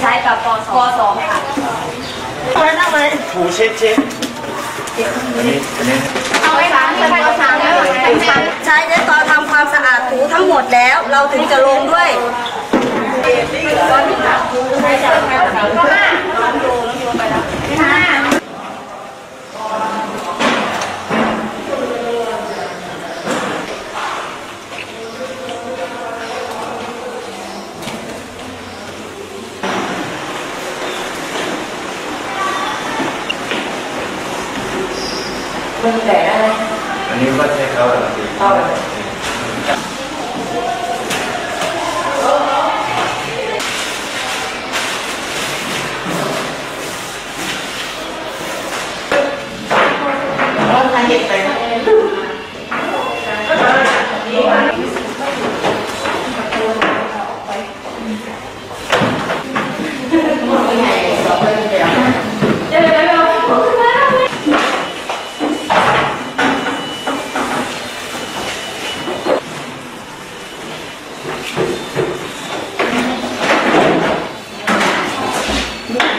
ใช้กับปสปสค่ะมานั่งเลยถูเช็ดเช็ดอันนี้อันนี้เอาไว้ล้างเป็นปสามแล้วใช้ได้ตอนทำความสะอาดถูทั้งหมดแล้ว เราถึงจะลงด้วย อันนี้ก็ใช้เขาแบบนี้ย้ายเป็นหุ่นด้วยลูกอะ Obrigada.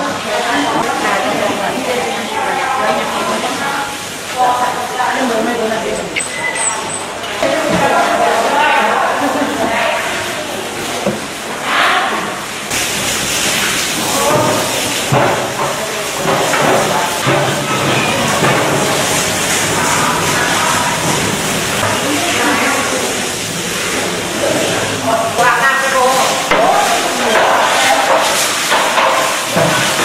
系啊